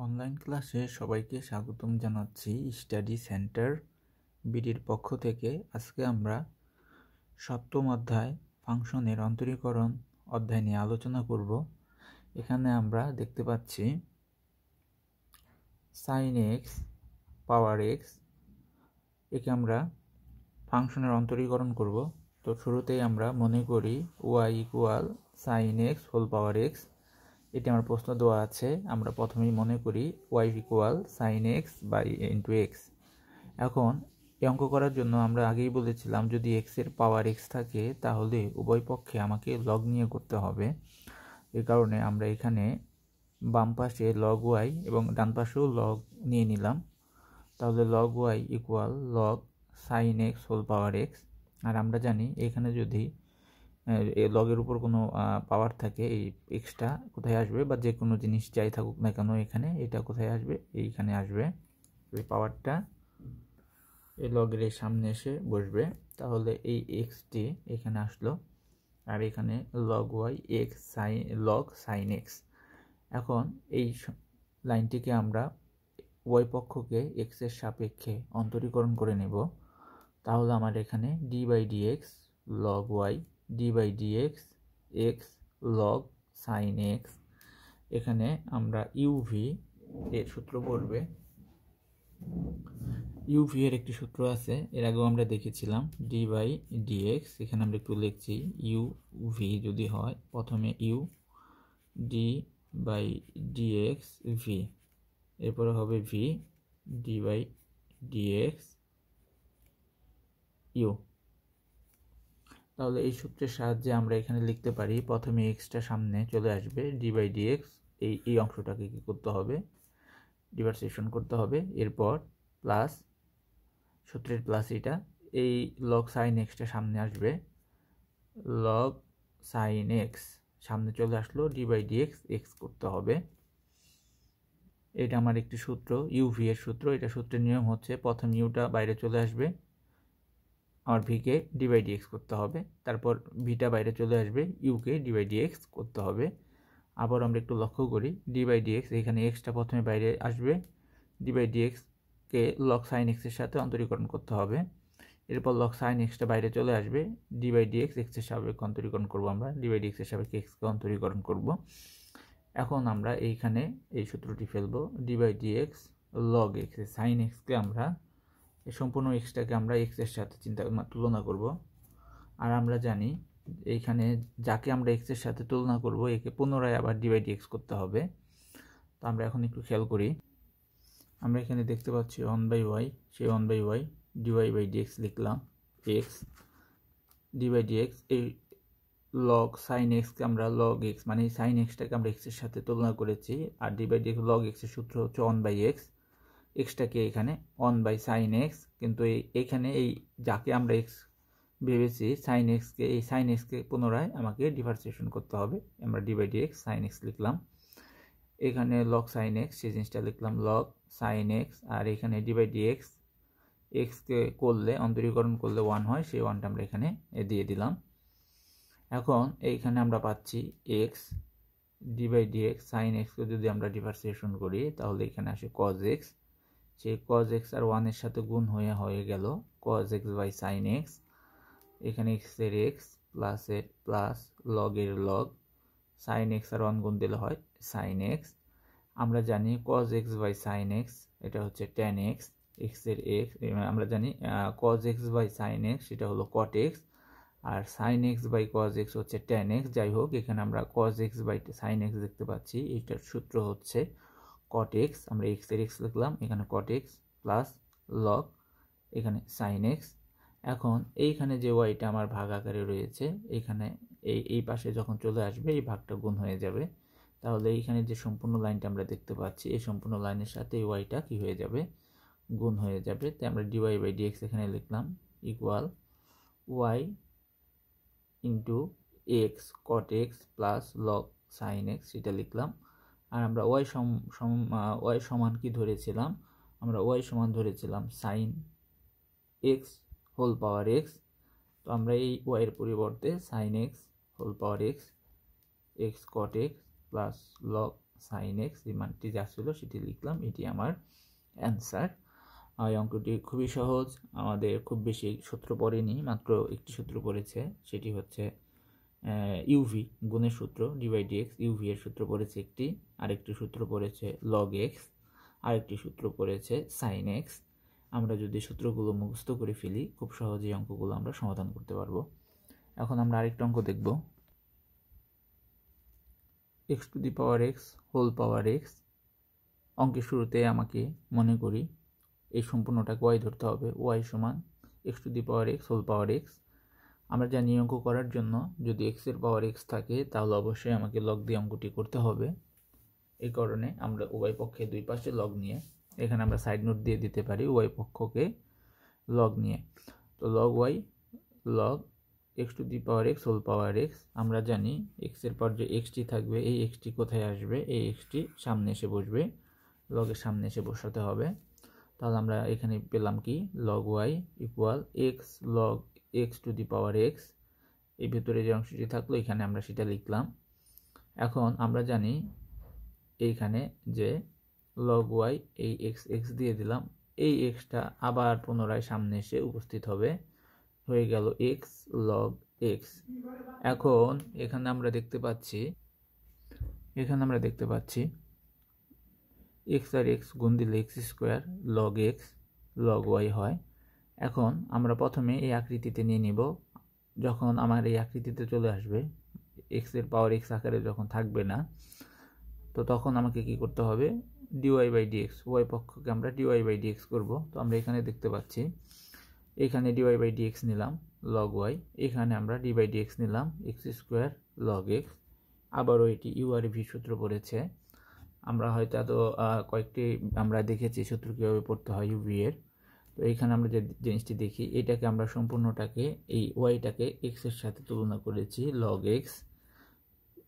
Online ক্লাসে সবাইকে স্বাগতম জানাচ্ছি স্টাডি সেন্টার বিডির পক্ষ থেকে। আজকে আমরা সপ্তম অধ্যায় ফাংশনের অন্তরীকরণ অধ্যায় নিয়ে আলোচনা করব। এখানে আমরা দেখতে পাচ্ছি সাইন এক্স পাওয়ার এক্স একে আমরা ফাংশনের অন্তরীকরণ করব। তো শুরুতেই আমরা মনে করি Y equal sine X whole power X এটি আমার প্রশ্ন দেওয়া আছে। আমরা প্রথমেই মনে করি Y equal sine X by into X এখন এই অঙ্ক করার জন্য আমরা আগেই বলেছিলাম, যদি এক্সের পাওয়ার এক্স থাকে, তাহলে উভয় পক্ষে আমাকে লগ নিয়ে করতে হবে। এই কারণে আমরা এখানে বাম পাশে লগ ওয়াই এবং ডান পাশেও লগ নিয়ে নিলাম। তাহলে log Y equal log sine X whole power X আর আমরা জানি এখানে যদি লগের উপর কোনো পাওয়ার থাকে, এই এক্সট্রা কোথায় আসবে বা যে কোনো জিনিস যাই থাকুক না কেন এখানে, এটা কোথায় আসবে? এইখানে আসবে। এই পাওয়ারটা এই লগের এই সামনে এসে বসবে। তাহলে এই এক্সটি এখানে আসলো। আর এখানে log Y X sine log sine X এখন এই লাইনটিকে আমরা ওয়াই পক্ষকে এক্সের সাপেক্ষে অন্তরীকরণ করে নেব। তাহলে আমার এখানে D by D X log Y D by D X X log sine X এখানে আমরা ইউভি এর সূত্র পড়বে। ইউভি এর একটি সূত্র আছে, এর আগেও আমরা দেখেছিলাম ডি বাই ডিএক্স এখানে আমরা একটু লিখছি ইউ ভি যদি হয়, প্রথমে U D by DX V এরপরে হবে V D by DX U তাহলে এই সূত্রের সাহায্যে আমরা এখানে লিখতে পারি প্রথমে এক্সটা সামনে চলে আসবে ডি বাই ডিএক্স এই এই অংশটাকে কী করতে হবে? ডিভার্সেশন করতে হবে। এরপর প্লাস সূত্রের প্লাস এটা এই লগ সাইন এক্সটা সামনে আসবে। লগ সাইন এক্স সামনে চলে আসলো ডি বাই ডিএক্স এক্স করতে হবে। এটা আমার একটি সূত্র ইউভি এর সূত্র, এটা সূত্রের নিয়ম হচ্ছে প্রথম ইউটা বাইরে চলে আসবে। আমার ভিকে ডিভাই ডিএক্স করতে হবে। তারপর ভিটা বাইরে চলে আসবে ইউকে ডিভাই ডিএক্স করতে হবে। আবার আমরা একটু লক্ষ্য করি ডিভাই ডিএক্স এখানে এক্সটা প্রথমে বাইরে আসবে ডিভাই ডিএক্সকে লক সাইন এক্সের সাথে অন্তরীকরণ করতে হবে। এরপর লক সাইন এক্সটা বাইরে চলে আসবে ডিভাই ডিএক্স এক্সের সাপেক্ষে অন্তরীকরণ করব আমরা ডিভাই ডিএক্সের সাপেক্ষে এক্সকে অন্তরীকরণ করব। এখন আমরা এইখানে এই সূত্রটি ফেলব D by DX log X sine এক্সকে আমরা এই সম্পূর্ণ এক্সটাকে আমরা এক্সের সাথে চিন্তা তুলনা করব। আর আমরা জানি এইখানে যাকে আমরা এক্সের সাথে তুলনা করব, একে পুনরায় আবার ডিভাইড এক্স করতে হবে। তো আমরা এখন একটু খেয়াল করি। আমরা এখানে দেখতে পাচ্ছি ওয়ান বাই ওয়াই সেই one by Y dy by dx লিখলাম এক্স ডিভাই ডিএক্স এই লগ সাইন এক্সকে আমরা লগ এক্স মানে সাইন এক্সটাকে আমরা এক্সের সাথে তুলনা করেছি। আর ডিভাই ডিএক্স লগ এক্সের সূত্র হচ্ছে ওয়ান বাই এক্স এক্সটাকে এখানে ওয়ান বাই সাইন এক্স কিন্তু এই, এখানে এই যাকে আমরা এক্স ভেবেছি সাইন এক্সকে এই সাইন এক্সকে পুনরায় আমাকে ডিভার্সিয়েশন করতে হবে। আমরা D by D X sine X লিখলাম। এখানে লক সাইন এক্স সেই জিনিসটা লিখলাম লক সাইন এক্স আর এখানে ডি বাই ডি এক্স এক্সকে করলে, অন্তরীকরণ করলে ওয়ান হয়, সেই ওয়ানটা আমরা এখানে দিয়ে দিলাম। এখন এইখানে আমরা পাচ্ছি X D by D X sine এক্সকে যদি আমরা ডিভার্সিয়েশন করি, তাহলে এখানে আসে কজ এক্স সেই কজ এক্স আর ওয়ানের সাথে গুণ হয়ে হয়ে গেল cos X by sine X এখানে এক্সের এক্স প্লাস এর প্লাস লগ এর লগ সাইন এক্স আর ওয়ান গুণ দিলে হয় সাইন এক্স আমরা জানি cos X by sine X এটা হচ্ছে ট্যান এক্স এক্সের এক্স আমরা জানি cos X by sine X সেটা হলো cot x R sine X by cos X হচ্ছে ট্যান এক্স যাই হোক, এখানে আমরা cos X by sine X দেখতে পাচ্ছি এটার সূত্র হচ্ছে কট এক্স আমরা এক্সের এক্স লিখলাম, এখানে কট এক্স প্লাস লগ এখানে সাইন এক্স এখন এইখানে যে ওয়াইটা আমার ভাগ আকারে রয়েছে এইখানে এই এই পাশে যখন চলে আসবে, এই ভাগটা গুণ হয়ে যাবে। তাহলে এইখানে যে সম্পূর্ণ লাইনটা আমরা দেখতে পাচ্ছি, এই সম্পূর্ণ লাইনের সাথে এই ওয়াইটা কী হয়ে যাবে? গুণ হয়ে যাবে। তাই আমরা ডিওয়াই বাই ডিএক্স এখানে লিখলাম equal Y into X cot X plus log sine X এটা লিখলাম। আর আমরা ওয়াই সম ওয়াই সমান কি ধরেছিলাম? আমরা ওয়াই সমান ধরেছিলাম sine X whole power X তো আমরা এই ওয়াইয়ের পরিবর্তে sine X whole power X X cot X plus log sine X এই মানটি যা ছিল সেটি লিখলাম, এটি আমার অ্যান্সার এই অঙ্কটি খুবই সহজ, আমাদের খুব বেশি সূত্র পড়েনি, মাত্র একটি সূত্র পড়েছে, সেটি হচ্ছে ইউভি গুণের সূত্র ডিভাই এক্স ইউভি এর সূত্র পড়েছে একটি, আরেকটি সূত্র পড়েছে লগ এক্স আরেকটি সূত্র পড়েছে সাইন এক্স আমরা যদি সূত্রগুলো মুখস্থ করে ফেলি, খুব সহজেই অঙ্কগুলো আমরা সমাধান করতে পারব। এখন আমরা আরেকটা অঙ্ক দেখব। X to the power X whole power X অঙ্কের শুরুতে আমাকে মনে করি, এই সম্পূর্ণটাকে ওয়াই ধরতে হবে ওয়াই সমান X to the power X whole power X আমরা জানি অঙ্ক করার জন্য যদি এক্সের পাওয়ার এক্স থাকে, তাহলে অবশ্যই আমাকে লগ দিয়ে অঙ্কটি করতে হবে। এই কারণে আমরা উভয় পক্ষে দুই পাশে লগ নিয়ে, এখানে আমরা সাইড নোট দিয়ে দিতে পারি উভয় পক্ষকে লগ নিয়ে। তো log Y log X to the power X whole power X আমরা জানি এক্সের পর যে এক্সটি থাকবে, এই এক্সটি কোথায় আসবে? এই এক্সটি সামনে এসে বসবে লগের সামনে এসে বসাতে হবে। তাহলে আমরা এখানে পেলাম কি? Log Y equal X log X to the power X, এই ভেতরে যে অংশটি থাকল এখানে আমরা সেটা লিখলাম। এখন আমরা জানি এইখানে যে লগ ওয়াই এই এক্স এক্স দিয়ে দিলাম। এই এক্সটা আবার পুনরায় সামনে এসে উপস্থিত হবে। হয়ে গেল এক্স লগ এক্স এখন এখানে আমরা দেখতে পাচ্ছি, এখানে আমরা দেখতে পাচ্ছি এক্স আর এক্স গুণ দিলে X square log X log Y হয়। এখন আমরা প্রথমে এই আকৃতিতে নিয়ে নিব। যখন আমার এই আকৃতিতে চলে আসবে এক্সের পাওয়ার এক্স আকারে যখন থাকবে না, তো তখন আমাকে কি করতে হবে? ডিওয়াই বাই ডিএক্স ওয়াই পক্ষকে আমরা ডিওয়াই বাই ডিএক্স করব। তো আমরা এখানে দেখতে পাচ্ছি, এখানে ডিওয়াই বাই ডিএক্স নিলাম লগ ওয়াই এখানে আমরা ডি বাই ডিএক্স নিলাম এক্স স্কোয়ার লগ এক্স আবারও এটি ইউআর ভি সূত্র পড়েছে। আমরা হয়তো এত কয়েকটি, আমরা দেখেছি সূত্র কীভাবে পড়তে হয় ইউভি এর। তো এইখানে আমরা যে জিনিসটি দেখি, এটাকে আমরা সম্পূর্ণটাকে, এই ওয়াইটাকে এক্সের সাথে তুলনা করেছি লগ এক্স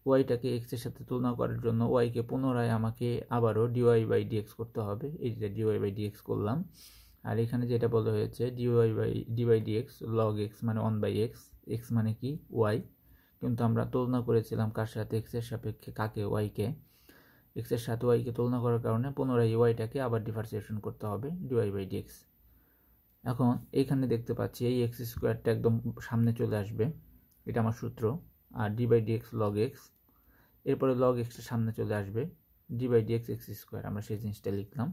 ওয়াইটাকে এক্সের সাথে তুলনা করার জন্য ওয়াইকে পুনরায় আমাকে আবারও ডিওয়াই বাই ডিএক্স করতে হবে। এই যে ডিওয়াই বাই ডিএক্স করলাম। আর এখানে যেটা বলা হয়েছে DY by D by DX log X মানে ওয়ান বাই এক্স এক্স মানে কি? ওয়াই কিন্তু আমরা তুলনা করেছিলাম কার সাথে? এক্সের সাপেক্ষে কাকে? ওয়াইকে এক্সের সাথে ওয়াইকে তুলনা করার কারণে পুনরায় ওয়াইটাকে আবার ডিফারেন্সিয়েশন করতে হবে ডিওয়াই বাই ডিএক্স এখন এইখানে দেখতে পাচ্ছি, এই এক্স স্কোয়ারটা একদম সামনে চলে আসবে। এটা আমার সূত্র, আর D by D X log X এরপরে লগ এক্সটা সামনে চলে আসবে D by D X X square আমরা সেই জিনিসটা লিখলাম।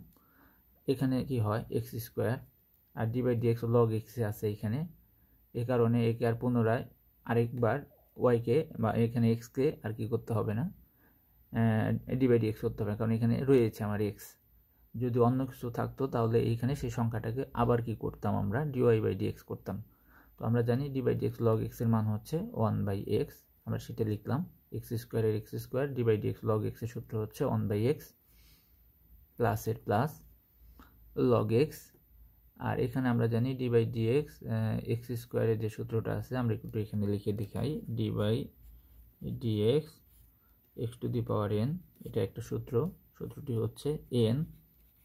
এখানে কি হয় এক্স স্কোয়ার আর ডি বাই ডিএক্স লগ এক্সে আছে এখানে। এ কারণে একে আর পুনরায় আরেকবার ওয়াইকে বা এখানে এক্সকে আর কি করতে হবে না ডি এক্স করতে হবে, কারণ এখানে রয়েছে আমার এক্স যদি অন্য কিছু থাকতো, তাহলে এইখানে সেই সংখ্যাটাকে আবার কি করতাম আমরা? ডিওয়াই বাই ডিএক্স করতাম। তো আমরা জানি ডি বাই ডিএক্স লগ এক্সের মান হচ্ছে ওয়ান বাই এক্স আমরা সেটা লিখলাম। এক্স স্কোয়ারের X square D by DX log এক্সের সূত্র হচ্ছে ওয়ান বাই এক্স প্লাসের প্লাস লগ এক্স আর এখানে আমরা জানি D by DX X X স্কোয়ারের যে সূত্রটা আছে, আমরা একটু এখানে লিখে দেখাই। D by DX X to the power N এটা একটা সূত্র। সূত্রটি হচ্ছে N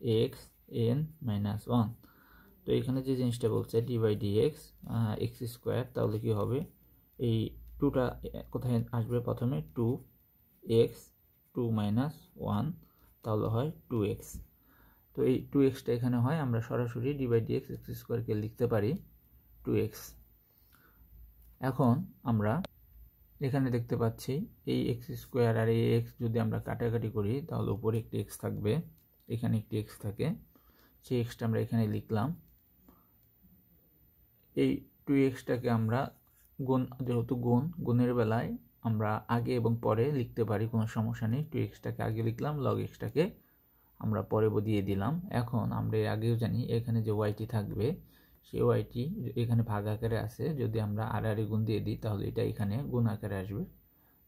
X N minus one তো এখানে যে জিনিসটা বলছে D by D x x square তাহলে কী হবে? এই টুটা কোথায় আসবে প্রথমে? Two X two minus one তাহলে হয় টু এক্স তো এই টু এক্সটা এখানে হয়, আমরা সরাসরি D by D X X স্কোয়ারকে লিখতে পারি টু এক্স এখন আমরা এখানে দেখতে পাচ্ছি, এই এক্স স্কোয়ার আর এই এক্স যদি আমরা কাটাকাটি করি, তাহলে উপরে একটি এক্স থাকবে। এখানে একটি এক্স থাকে, সেই এক্সটা আমরা এখানে লিখলাম। এই টু এক্সটাকে আমরা গুণ, যেহেতু গুণ, গুণের বেলায় আমরা আগে এবং পরে লিখতে পারি, কোনো সমস্যা নেই। টু এক্সটাকে আগে লিখলাম লগ এক্সটাকে আমরা পরে দিয়ে দিলাম। এখন আমরা এর আগেও জানি, এখানে যে ওয়াইটি থাকবে, সেই ওয়াইটি এখানে ভাগ আকারে আছে। যদি আমরা আর আর গুণ দিয়ে দিই, তাহলে এটা এখানে গুণ আকারে আসবে।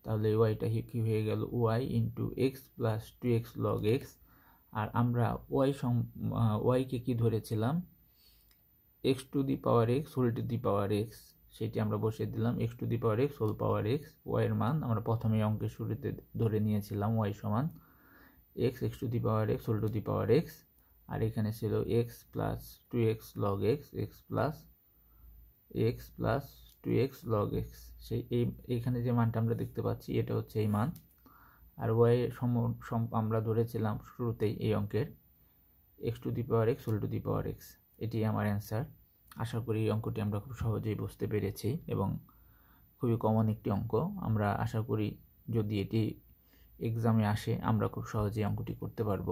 তাহলে ওয়াইটা কী হয়ে গেল? Y into X plus two X log X আর আমরা ওয়াই ওয়াইকে কী ধরেছিলাম? X to the power X whole to the power X, সেটি আমরা বসিয়ে দিলাম। X to the power X whole power X ওয়াইয়ের মান আমরা প্রথমে অঙ্কের শুরুতে ধরে নিয়েছিলাম ওয়াই সমান x x to the power x, whole to the power x. আর এখানে ছিল x plus two x log x x plus x plus two x log x. সেই এই এইখানে যে মানটা আমরা দেখতে পাচ্ছি, এটা হচ্ছে এই মান। আর ওয়াই সম আমরা ধরেছিলাম শুরুতেই এই অঙ্কের। X to the power x whole to the power x এটি আমার অ্যান্সার আশা করি এই অঙ্কটি আমরা খুব সহজেই বুঝতে পেরেছি এবং খুবই কমন একটি অঙ্ক। আমরা আশা করি যদি এটি এক্সামে আসে, আমরা খুব সহজেই অঙ্কটি করতে পারব।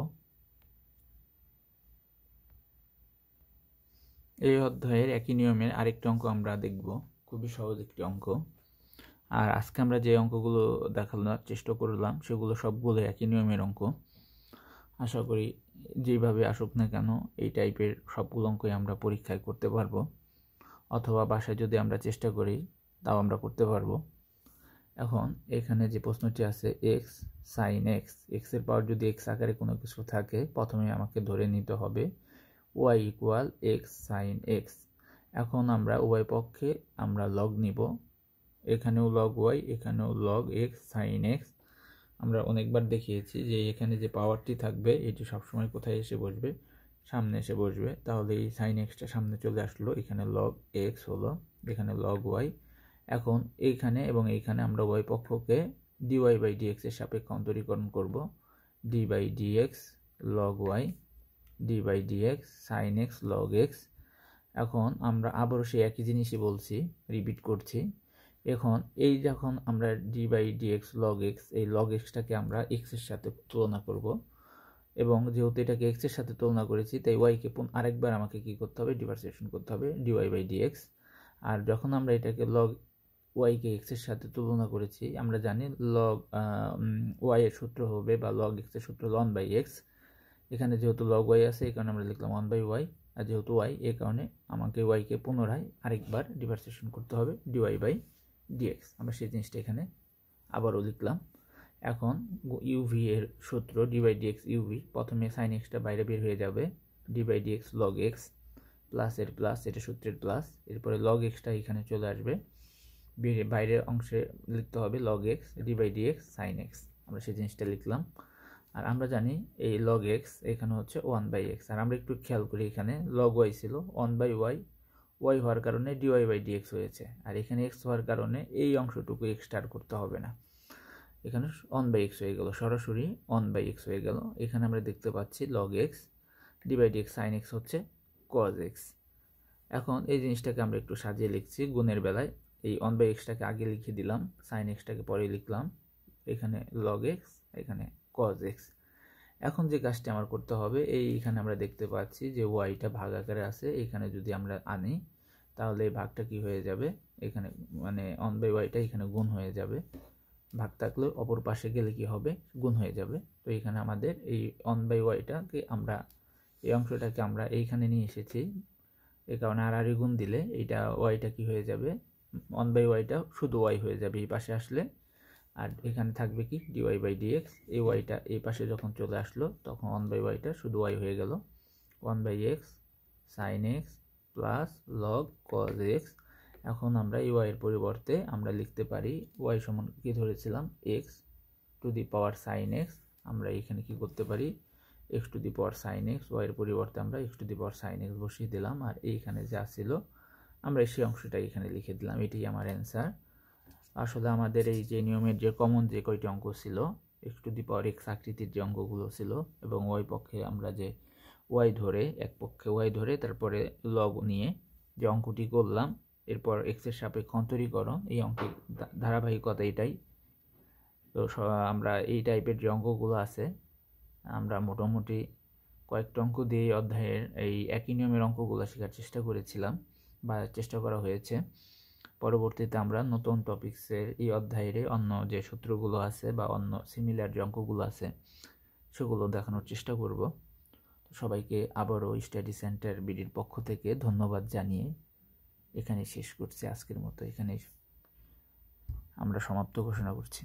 এই অধ্যায়ের একই নিয়মের আরেকটি অঙ্ক আমরা দেখব। খুবই সহজ একটি অঙ্ক। আর আজকে আমরা যে অঙ্কগুলো দেখানোর চেষ্টা করলাম, সেগুলো সবগুলো একই নিয়মের অঙ্ক। আশা করি যেভাবে আসুক না কেন, এই টাইপের সবগুলো অঙ্কই আমরা পরীক্ষায় করতে পারব। অথবা বাসায় যদি আমরা চেষ্টা করি, তাও আমরা করতে পারব। এখন এখানে যে প্রশ্নটি আছে এক্স সাইন এক্স এক্সের পাওয়ার যদি এক্স আকারে কোনো কিছু থাকে, প্রথমে আমাকে ধরে নিতে হবে y equal x sine x এখন আমরা উভয় পক্ষে আমরা লগ নিব। এখানেও লগ ওয়াই এখানেও লগ এক্স সাইন এক্স আমরা অনেকবার দেখিয়েছি যে এখানে যে পাওয়ারটি থাকবে, এটি সবসময় কোথায় এসে বসবে? সামনে এসে বসবে। তাহলে এই সাইন এক্সটা সামনে চলে আসলো, এখানে লগ এক্স হলো, এখানে লগ ওয়াই এখন এইখানে এবং এইখানে আমরা ওয়াই পক্ষকে ডিওয়াই বাই ডিএক্স এর সাপেক্ষে অন্তরীকরণ করব। D by d x log y d by d x sine x log x এখন আমরা আবারও সেই একই জিনিসই বলছি রিপিট করছি। এখন এই যখন আমরা d by d x log x এই লগ এক্সটাকে আমরা এক্সের সাথে তুলনা করব। এবং যেহেতু এটাকে এক্সের সাথে তুলনা করেছি, তাই ওয়াইকে পুন আরেকবার আমাকে কি করতে হবে? ডিভার্সিয়েশন করতে হবে ডিওয়াই বাই ডিএক্স আর যখন আমরা এটাকে লগ ওয়াইকে এক্সের সাথে তুলনা করেছি, আমরা জানি লগ ওয়াইয়ের সূত্র হবে বা লগ এক্সের সূত্র লন বাই এক্স এখানে যেহেতু লগ ওয়াই আছে, এই কারণে আমরা লিখলাম ওয়ান বাই ওয়াই আর যেহেতু ওয়াই এই কারণে আমাকে ওয়াইকে পুনরায় আরেকবার ডিভার্সিয়েশন করতে হবে ডিওয়াই বাই ডিএক্স আমরা সেই জিনিসটা এখানে আবারও লিখলাম। এখন ইউভি এর সূত্র d by d x u v প্রথমে সাইন এক্সটা বাইরে বের হয়ে যাবে d by d x log x plus এর প্লাস এটা সূত্রের প্লাস এরপরে লগ এক্সটা এখানে চলে আসবে। বাইরের অংশে লিখতে হবে log x d by d x sine x আমরা সেই জিনিসটা লিখলাম। আর আমরা জানি এই লগ এক্স এখানে হচ্ছে ওয়ান বাই এক্স আর আমরা একটু খেয়াল করি এখানে লগ ওয়াই ছিল ওয়ান বাই ওয়াই ওয়াই হওয়ার কারণে ডিওয়াই বাই ডিএক্স হয়েছে। আর এখানে এক্স হওয়ার কারণে এই অংশটুকু এক্সটার করতে হবে না। এখানে অন বাই এক্স হয়ে গেল, সরাসরি অন বাই এক্স হয়ে গেল। এখানে আমরা দেখতে পাচ্ছি log x d by d x sine x হচ্ছে কজ এক্স এখন এই জিনিসটাকে আমরা একটু সাজিয়ে লিখছি গুণের বেলায়। এই অন বাই এক্সটাকে আগে লিখে দিলাম সাইন এক্সটাকে পরে লিখলাম। এখানে লগ এক্স এখানে কজ এক্স এখন যে কাজটি আমার করতে হবে, এই এখানে আমরা দেখতে পাচ্ছি যে ওয়াইটা ভাগ আকারে আছে। এখানে যদি আমরা আনি, তাহলে এই ভাগটা কি হয়ে যাবে? এখানে মানে অন বাই ওয়াইটা এখানে গুণ হয়ে যাবে। ভাগ থাকলে অপর পাশে গেলে কি হবে? গুণ হয়ে যাবে। তো এখানে আমাদের এই অন বাই ওয়াইটাকে আমরা, এই অংশটাকে আমরা এইখানে নিয়ে এসেছি। এই কারণে আর আর গুণ দিলে এইটা ওয়াইটা কি হয়ে যাবে? ওয়ান বাই ওয়াইটা শুধু ওয়াই হয়ে যাবে, এই পাশে আসলে। আর এখানে থাকবে কি? ডিওয়াই বাই ডিএক্স এই ওয়াইটা এই পাশে যখন চলে আসলো, তখন ওয়ান বাই ওয়াইটা শুধু ওয়াই হয়ে গেল। One by x sine x plus log cos x এখন আমরা এই ওয়াইয়ের পরিবর্তে আমরা লিখতে পারি ওয়াই সমান কি ধরেছিলাম? X to the power sine x আমরা এখানে কি করতে পারি? X to the power sine x ওয়াইয়ের পরিবর্তে আমরা x to the power sine x বসিয়ে দিলাম। আর এইখানে যা ছিল, আমরা সেই অংশটা এখানে লিখে দিলাম। এটি আমার অ্যান্সার আসলে আমাদের এই যে নিয়মের যে কমন যে কয়টি অঙ্ক ছিল x to the power x আকৃতির যে অঙ্কগুলো ছিল এবং ওয়াই পক্ষে আমরা যে ওয়াই ধরে, এক পক্ষে ওয়াই ধরে, তারপরে লগ নিয়ে যে অঙ্কটি করলাম, এরপর এক্সের সাপেক্ষ অন্তরীকরণ, এই অঙ্কের ধারাবাহিকতা এটাই। তো আমরা এই টাইপের যে অঙ্কগুলো আছে, আমরা মোটামুটি কয়েকটা অঙ্ক দিয়ে অধ্যায়ের এই একই নিয়মের অঙ্কগুলো শেখার চেষ্টা করেছিলাম বা চেষ্টা করা হয়েছে। পরবর্তীতে আমরা নতুন টপিক্সের এই অধ্যায়ের অন্য যে সূত্রগুলো আছে বা অন্য সিমিলার যে অঙ্কগুলো আছে, সেগুলো দেখানোর চেষ্টা করব। সবাইকে আবারও স্টাডি সেন্টার বিডির পক্ষ থেকে ধন্যবাদ জানিয়ে এখানে শেষ করছি আজকের মতো। এখানে আমরা সমাপ্ত ঘোষণা করছি।